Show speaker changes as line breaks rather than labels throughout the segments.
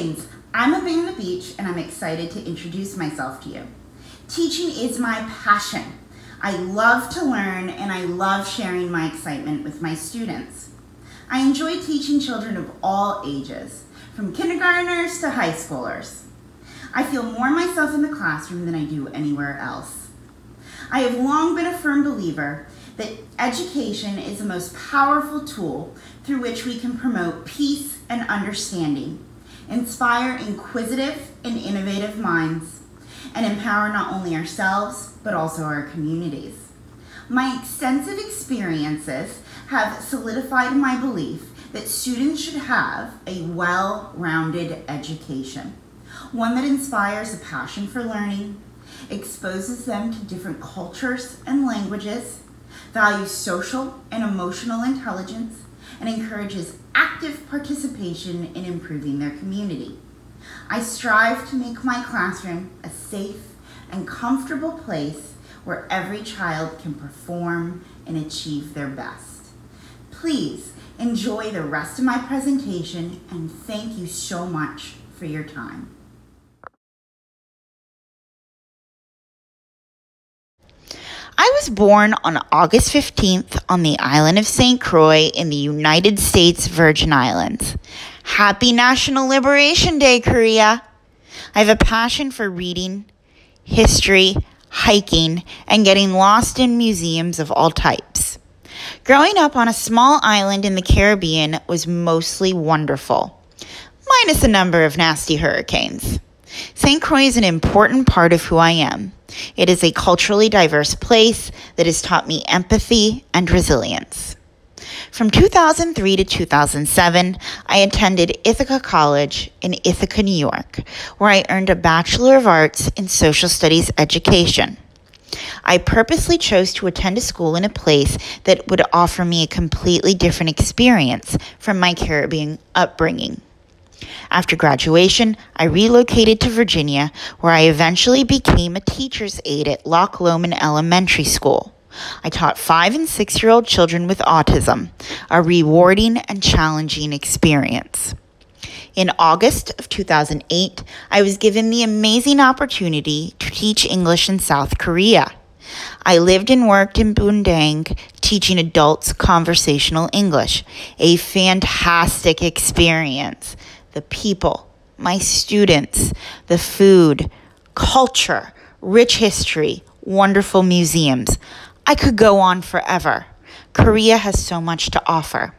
Greetings! I'm Amanda Beach and I'm excited to introduce myself to you. Teaching is my passion. I love to learn and I love sharing my excitement with my students. I enjoy teaching children of all ages, from kindergartners to high schoolers. I feel more myself in the classroom than I do anywhere else. I have long been a firm believer that education is the most powerful tool through which we can promote peace and understanding, inspire inquisitive and innovative minds, and empower not only ourselves, but also our communities. My extensive experiences have solidified my belief that students should have a well-rounded education, one that inspires a passion for learning, exposes them to different cultures and languages, values social and emotional intelligence, and encourages active participation in improving their community. I strive to make my classroom a safe and comfortable place where every child can perform and achieve their best. Please enjoy the rest of my presentation and thank you so much for your time. I was born on August 15th on the island of St. Croix in the United States Virgin Islands. Happy National Liberation Day, Korea! I have a passion for reading, history, hiking, and getting lost in museums of all types. Growing up on a small island in the Caribbean was mostly wonderful, minus a number of nasty hurricanes. St. Croix is an important part of who I am. It is a culturally diverse place that has taught me empathy and resilience. From 2003 to 2007, I attended Ithaca College in Ithaca, New York, where I earned a Bachelor of Arts in Social Studies education. I purposely chose to attend a school in a place that would offer me a completely different experience from my Caribbean upbringing. After graduation, I relocated to Virginia, where I eventually became a teacher's aide at Loch Lomond Elementary School. I taught five and six year old children with autism, a rewarding and challenging experience. In August of 2008, I was given the amazing opportunity to teach English in South Korea. I lived and worked in Bundang teaching adults conversational English, a fantastic experience the people, my students, the food, culture, rich history, wonderful museums. I could go on forever. Korea has so much to offer.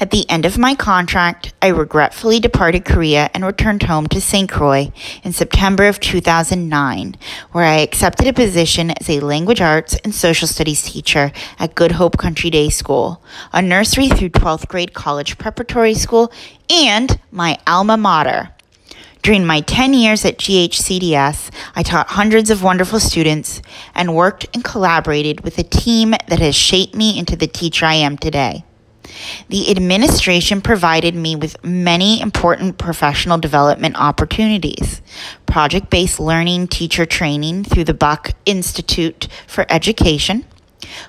At the end of my contract, I regretfully departed Korea and returned home to St. Croix in September of 2009, where I accepted a position as a language arts and social studies teacher at Good Hope Country Day School, a nursery through 12th grade college preparatory school, and my alma mater. During my 10 years at GHCDS, I taught hundreds of wonderful students and worked and collaborated with a team that has shaped me into the teacher I am today. The administration provided me with many important professional development opportunities. Project based learning teacher training through the Buck Institute for Education,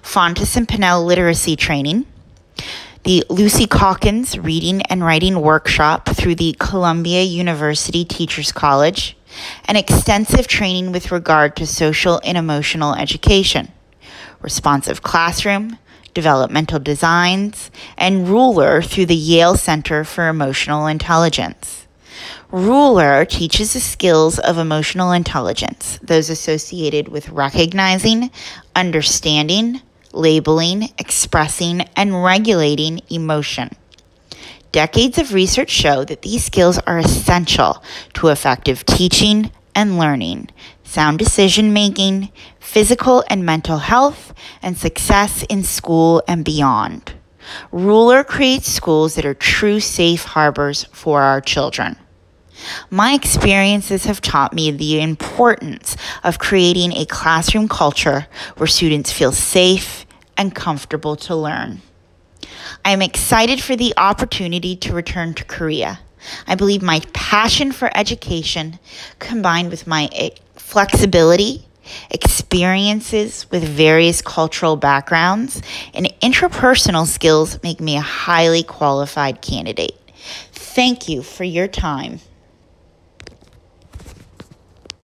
Fountas and Pinnell literacy training, the Lucy Calkins Reading and Writing Workshop through the Columbia University Teachers College, and extensive training with regard to social and emotional education, responsive classroom, developmental designs, and Ruler through the Yale Center for Emotional Intelligence. Ruler teaches the skills of emotional intelligence, those associated with recognizing, understanding, labeling, expressing, and regulating emotion. Decades of research show that these skills are essential to effective teaching and learning, sound decision making, physical and mental health, and success in school and beyond. Ruler creates schools that are true safe harbors for our children. My experiences have taught me the importance of creating a classroom culture where students feel safe and comfortable to learn. I am excited for the opportunity to return to Korea. I believe my passion for education combined with my flexibility, experiences with various cultural backgrounds, and interpersonal skills make me a highly qualified candidate. Thank you for your time.